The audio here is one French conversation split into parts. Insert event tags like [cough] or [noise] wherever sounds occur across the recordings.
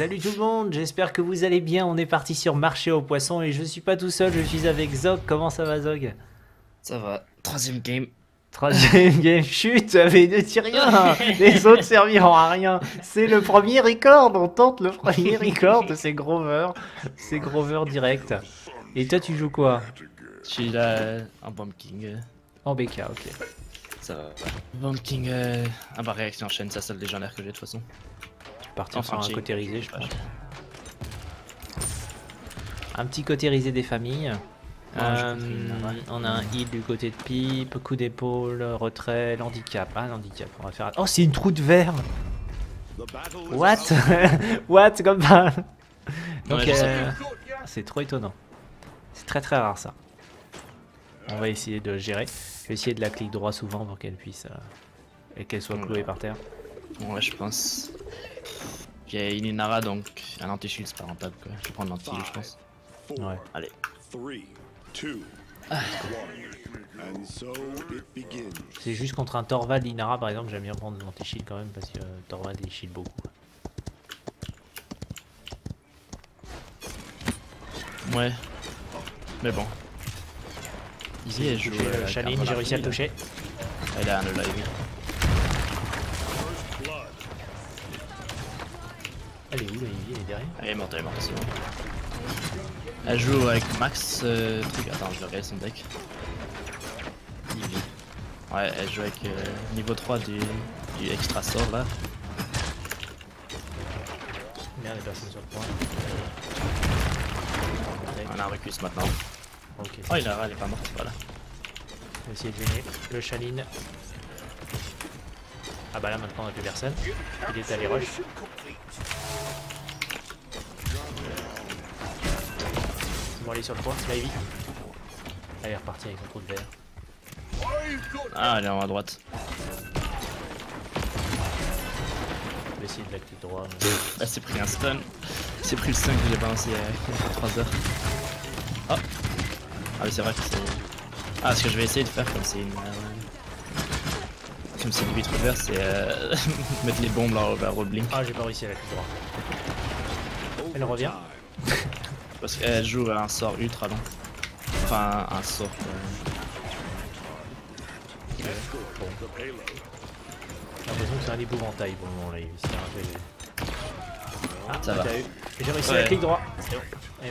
Salut tout le monde, j'espère que vous allez bien. On est parti sur marché aux poissons et je suis pas tout seul, je suis avec Zog. Comment ça va Zog? Ça va. Troisième game. Troisième [laughs] game, chute, mais ne tire rien. Les [laughs] autres serviront à rien. C'est le premier record, on tente le premier record, c'est Grover. C'est Grover direct. Et toi tu joues quoi? Je suis là en Bomb King. En BK, ok. Ça va. Bomb King, euh... ah bah réaction en chaîne, ça c'est le légendaire que j'ai de toute faison. Partir sur un Enfin, côté risé, je pense. Un petit côté risé des familles. Euh, on a un heal du côté de pipe, coup d'épaule, retrait, l'handicap. Ah, l'handicap, on va faire. Oh, c'est une trou de verre What? [laughs] What Comme ça? Donc, Ouais, euh, c'est trop étonnant. C'est très très rare ça. On va essayer de le gérer. Je vais essayer de la clic droit souvent pour qu'elle puisse. euh, et qu'elle soit clouée par terre. Ouais, je pense. Il y a une Inara donc un anti-shield c'est pas rentable quoi. Je vais prendre l'anti je pense. Ouais. Allez. Three, two, one. And so it begins. C'est juste contre un Torvald Inara par exemple, j'aime bien prendre l'anti-shield quand même parce que euh, Torvald il shield beaucoup. Ouais. Mais bon. Easy, j'ai réussi à le toucher. Elle a un live. Elle est derrière Elle est morte, elle est morte, c'est bon. Elle joue avec Max. Euh, truc. Attends, je vais regarder son deck. Ouais, elle joue avec euh, niveau 3 du, du extra sort là. Merde, les personnes sur le point. On a un recus maintenant. Oh, il a, elle est pas morte, voilà. on va essayer de gêner. Le Shaline. Ah bah là maintenant on a plus personne. Il est allé rush. Bon aller sur le point, la Ivy. Elle est repartie avec son trou de verre. Ah, elle est en haut à droite. On va essayer de la clic droit. mais- Elle s'est pris un stun. S'est pris le stun que j'ai balancé il y a 3 heures. Oh Ah oui c'est vrai que c'est... Ah ce que je vais essayer de faire comme c'est une... euh, Comme c'est une vitre verte c'est euh... [laughs] mettre les bombes là vers le blink. Ah j'ai pas réussi à la clic droit. Elle revient. Parce qu'elle joue à un sort ultra long. Enfin un sort... euh, J'ai l'impression que c'est un épouvantail pour le moment là. C'est un peu- Ah, Ça va. t'as eu. J'ai réussi Ouais. la clic droit. C'est bon. Est.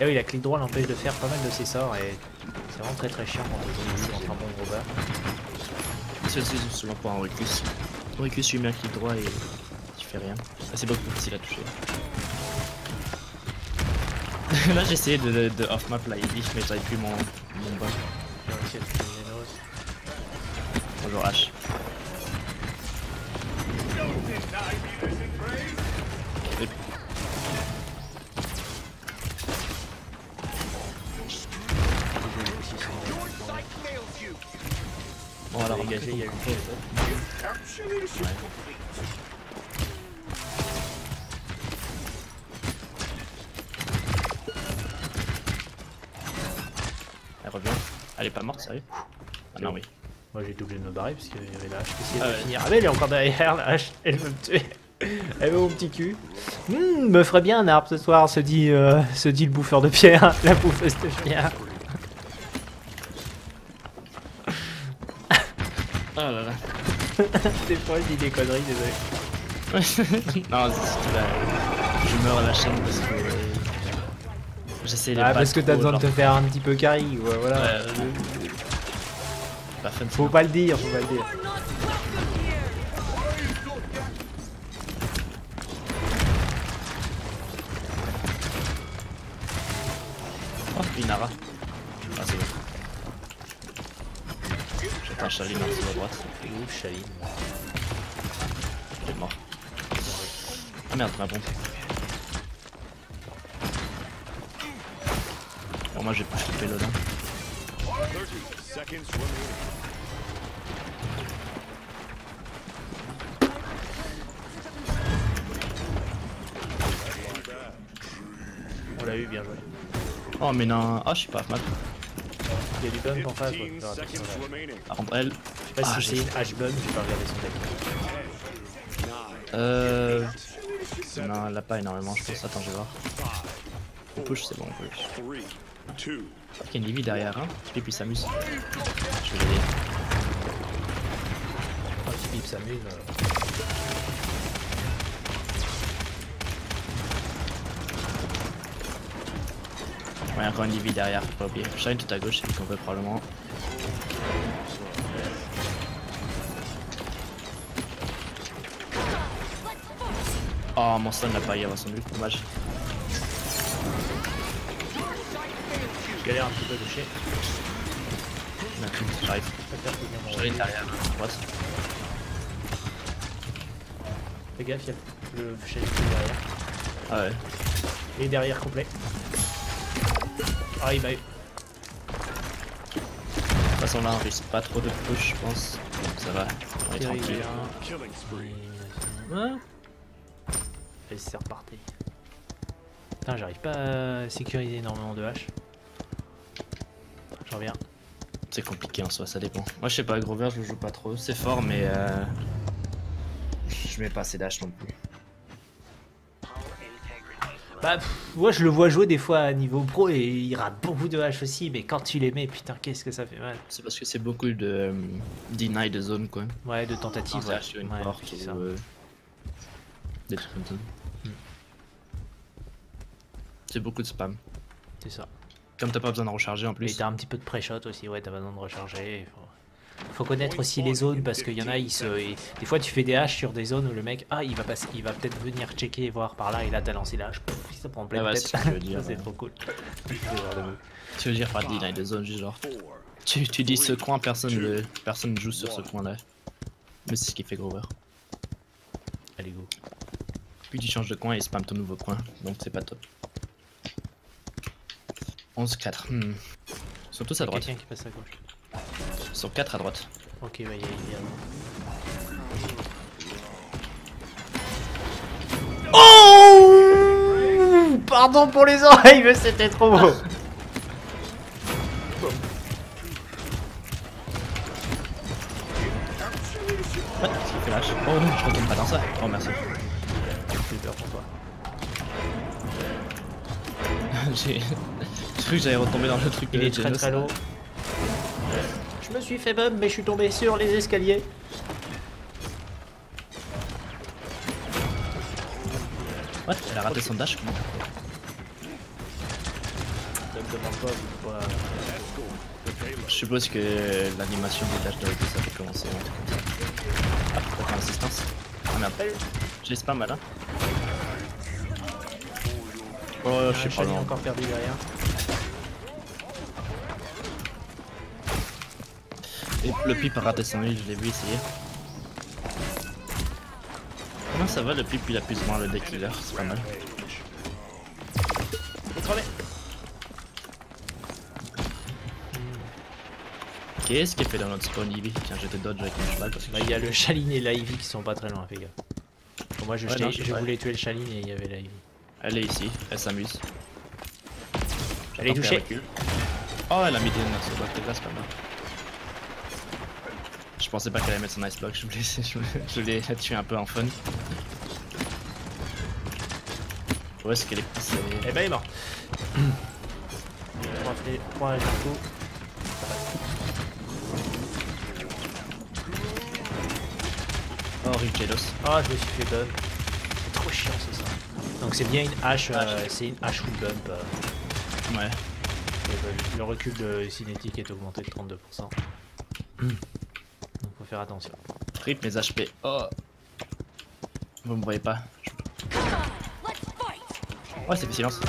Et [laughs] oui, la clic droit l'empêche de faire pas mal de ses sorts et c'est vraiment très très chiant quand on joue contre un bon gros bar. C'est c'est souvent pour un recus. Au recus tu mets un clic droit et tu fais rien. Ah, c'est beaucoup plus facile à toucher. [laughs] Là j'ai essayé de, de, de off map la Eevee, mais j'avais plus mon, mon bas. Bonjour H. Bon alors Dégagé, il y a eu Elle Elle est pas morte, sérieux Ah non oui. Moi j'ai doublé de me barrer parce qu'il y avait la hache. Essayer Ah de finir. Ah mais elle est encore derrière la hache. [laughs] Elle veut me tuer. Elle veut mon petit cul. Hmm, me ferait bien un arbre ce soir, se dit, euh, se dit le bouffeur de pierre, [laughs] la bouffeuse de pierre. Oh là là. [laughs] Des fois je dis des conneries, désolé. non. Je meurs à la chaîne parce que. J'essaie de Ah parce que t'as besoin de te faire un petit peu carry, ouais, voilà. Ouais, Pas fun, Faut pas le dire, faut pas le dire. Oh, Inara. Ah, c'est bon. J'attends Charlie sur la droite. Ouf, Shaline. Il est mort. Ah merde, ma bombe. Moi j'ai le. 30 seconds remaining. On l'a eu, bien joué. Oh, mais non. Oh, je suis pas map. Il y a du bump en face, faut 15 faire attention. seconds là. remaining. Par contre, elle. Je sais pas Ah, si c'est une H-bump, j'ai pas regardé son deck. 9, Euh. Non, elle a pas énormément, je pense. Attends, je vais voir. On push, c'est bon, on push. Il y a une Livy derrière, hein. Et puis il s'amuse. Je vais l'aider. Quand Philippe s'amuse. euh, Ouais, encore une Livy derrière, faut pas oublier. Shine tout à gauche, c'est lui qu'on veut probablement. Oh, mon stun l'a pas, il a son but, dommage. Galère un petit peu à toucher. J'arrive. J'arrive derrière, à droite. Fais gaffe, il y a le est derrière. Ah ouais. Et derrière complet. Ah, il m'a eu. De toute façon, là, on risque pas trop de push, je pense. Ça va, on est tranquille. Ouais. Et c'est reparti. Putain, j'arrive pas à sécuriser énormément de haches. Je reviens. C'est compliqué en soi, ça dépend. Moi, je sais pas, Grover, je le joue pas trop. C'est fort, mais euh... je mets pas assez d'âge non plus. Bah, pff, moi je le vois jouer des fois à niveau pro et il rate beaucoup de haches aussi, mais quand tu les mets, putain, qu'est-ce que ça fait mal. C'est parce que c'est beaucoup de euh, deny de zone, quoi. Ouais, de tentatives. Ouais, sur une Ouais, porte c'est ou ça. euh, des trucs comme ça. Hmm. C'est beaucoup de spam. C'est ça. Comme t'as pas besoin de recharger en Et plus. t'as un petit peu de pré-shot aussi, ouais, t'as besoin de recharger. Faut... faut connaître aussi les zones parce qu'il y en a, ils se... et des fois tu fais des haches sur des zones où le mec, ah, il va passer, il va peut-être venir checker, voir par là, et là t'as lancé la hache, pouf, ça prend plein Ah de ouais, tête. c'est ce que je veux dire, Ça, c'est ouais. trop cool. Genre. Tu veux dire par deny de zone, juste genre. Four, Tu, tu dis ce coin, personne le, personne joue sur ce coin-là. Mais c'est ce qui fait Grover. Allez, go. Puis tu changes de coin et spam ton nouveau coin, donc c'est pas top. 11-4. Hmm. Ils sont tous à droite. quelqu'un qui passe à gauche. Ils sont 4 à droite. Ok, ouais, il y a Oh Pardon pour les oreilles, mais c'était trop beau. Lâche. Oh, je retourne pas dans ça. Oh, merci. J'ai peur pour toi. [laughs] J'ai j'ai cru que j'allais retomber dans le truc Il est très très low. Je me suis fait bum, mais je suis tombé sur les escaliers. Ouais, elle a raté son dash. comment Ça me demande pas pourquoi. Je suppose que l'animation des dash de ça peut commencer. Ah, faut faire l'assistance. Ah merde. Je l'ai spam là. Oh, je Un suis pas loin. encore perdu derrière. Et le pipe a raté son heal, je l'ai vu essayer. Comment ça va le pipe il a plus ou moins le deck killer, c'est pas mal. Qu'est-ce qui est fait dans notre spawn Ivy? Tiens te dodge avec mon cheval parce que Bah, il y a le Chaline et l'Ivy qui sont pas très loin, fais gaffe. Bon, moi je, Ouais, non, voulais tuer le Chaline et il y avait l'Ivy. Elle est ici, elle s'amuse. Elle est touchée. Oh elle a mis des notes glace pas mal. Je pensais pas qu'elle allait mettre son ice block, je voulais, [laughs] je voulais, je voulais la tuer un peu en fun. Où est-ce qu'elle est passée Eh ben il est mort. 3 flé- 3 coups. Oh Rick Jelos. Ah, je me suis fait bump. C'est trop chiant, c'est ça. Donc c'est bien une hache, euh, c'est une hache full bump. euh, Ouais. et, euh, le recul de cinétique est augmenté de 32%. Faire attention. Rip mes HP. Oh Vous me voyez pas. Ouais, c'est fait silence.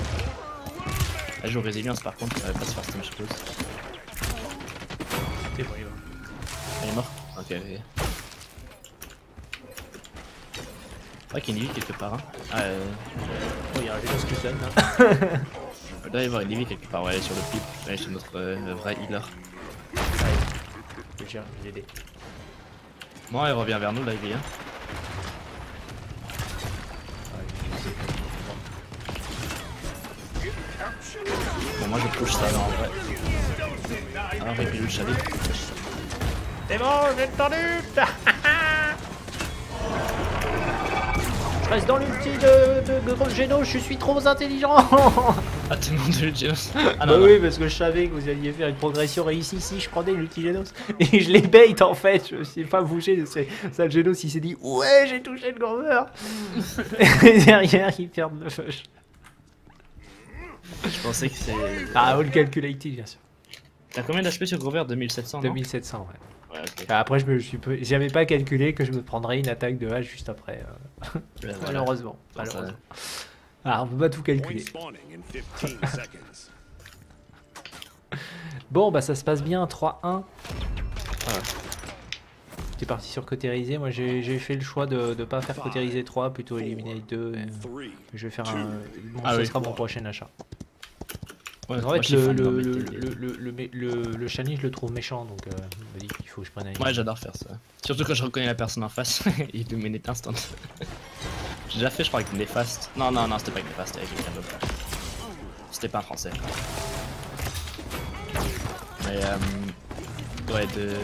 Elle joue résilience par contre, elle va pas se faire stun, je suppose. C'est bon, il va. Elle est morte Ok, ok. Ouais, qu'il y a une Ivy quelque part. Hein. Ah, euh, Oh, il y a un Genos qui stun là. il doit y avoir une Ivy quelque part. Ouais, elle est sur le pip. Elle est sur notre euh, vrai healer. Je vais chercher, je vais l'aider. Bon, elle revient vers nous, la Ivy. Hein. Bon, moi je push ça là en vrai. Ah, il le. C'est bon, j'ai tendu [laughs] Je reste dans l'ulti de, de, de Geno, je suis trop intelligent [laughs] Ah, tout le monde de Genos. Ah Bah non, non. oui, parce que je savais que vous alliez faire une progression réussie si je prenais l'ulti Genos. [laughs] Et je les bait en fait, je sais pas bouger. c'est- Ça, le Genos il s'est dit Ouais, j'ai touché le Grover [laughs] Et derrière, il perd le feuch. Je pensais que c'est. Ah, all calculated, bien sûr. T'as combien d'HP sur Grover? 2700 non? 2700, ouais. Ouais, ok. Après, je me suis j'avais pas calculé que je me prendrais une attaque de hache juste après. euh, Ouais, voilà. Malheureusement. Malheureusement. Ah, on peut pas tout calculer. spawning in 15 [laughs] seconds. Bon, bah ça se passe bien, 3-1. T'es parti sur cautérisé, moi j'ai fait le choix de ne pas faire cautérisé 3, plutôt éliminer 2. et, euh, je vais faire un. Bon, Ah ce oui. sera mon prochain achat. Ouais, En fait, le, le, le, des- le, le, shiny, je le trouve méchant, donc euh, je me dis qu'il faut que je prenne un. Ouais, j'adore faire ça. Surtout quand je reconnais la personne en face, [laughs] il illuminate instant. J'ai déjà fait, je crois, avec Nefast. Non, non, non, c'était pas avec Nefast, c'était avec quelqu'un d'autre. C'était pas un français. Mais, euh, ouais, de,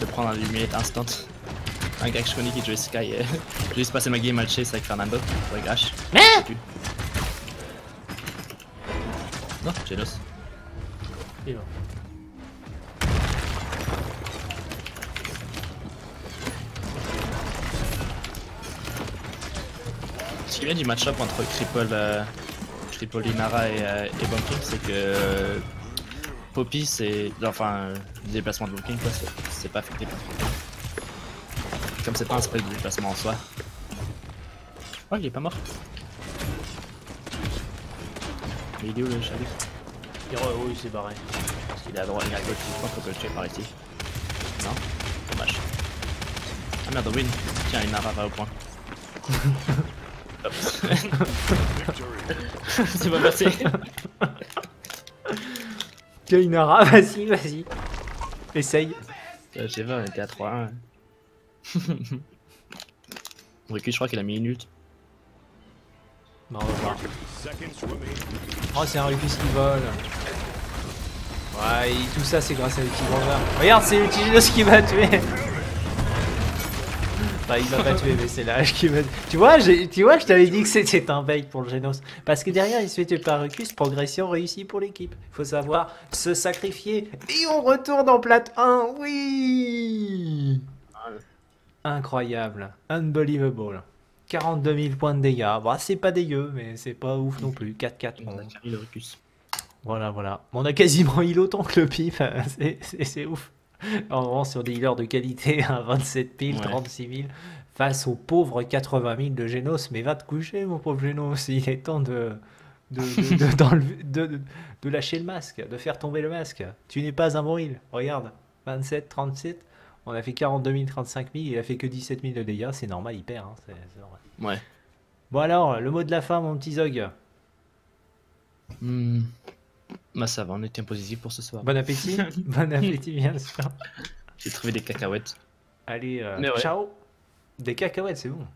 de prendre un illuminate instant. Un gars que je connais qui jouait Sky. euh, J'ai juste passé ma game à chase avec Fernando, avec Ash. Mais Non, Genos. Et bon. Ce qui vient du match-up entre Triple, euh, Triple Inara et, euh, et c'est que euh, Poppy, c'est. Enfin, euh, le déplacement de Bunking, quoi, c'est- pas affecté par Poppy. Comme c'est pas un spell de déplacement en soi. Oh, il est pas mort. Mais il est où le chalet? Il re- oui, c'est barré. Il est à droite, il est à gauche, je pense qu'on peut le tuer par ici. Non? Dommage. Ah merde, win. Tiens, Inara va au point. [laughs] [laughs] C'est pas passé. [laughs] Kainara, vas-y, vas-y. Essaye. Euh, J'ai vu, on était à 3-1. [laughs] Ricky, je crois qu'il a mis une ult. Bon, on va voir. Oh, c'est un Rufus qui vole. Ouais, tout ça, c'est grâce à l'ulti. Regarde, c'est l'ulti qui m'a tué. Enfin, il m'a pas tué, mais c'est l'âge qui m'a Tu vois, tu vois, je t'avais dit que c'était un bait pour le Genos. Parce que derrière, il se fait tuer par Rucus, progression réussie pour l'équipe. Faut savoir se sacrifier. Et on retourne en plate 1. Oui Incroyable. Unbelievable. 42 000 points de dégâts. Bon, c'est pas dégueu, mais c'est pas ouf non plus. 4-4. On a carré le Rucus. Voilà, voilà. On a quasiment heal autant que le pif. [laughs] C'est ouf. [laughs] En vraiment sur des healers de qualité, à 27 000, Ouais. 36 000, face aux pauvres 80 000 de Genos. Mais va te coucher, mon pauvre Genos. Il est temps de, de, de, de- [laughs] d'enlever- de- de- de lâcher le masque, de faire tomber le masque. Tu n'es pas un bon heal. Regarde, 27, 37. On a fait 42 000, 35 000. Il a fait que 17 000 de dégâts. C'est normal, il perd. hein. Ouais. Bon alors, le mot de la fin, mon petit Zog. Hmm. Bah ça va, on était positif pour ce soir. Bon appétit, [laughs] bon appétit bien sûr. J'ai trouvé des cacahuètes. Allez, euh, ciao Des cacahuètes, c'est bon.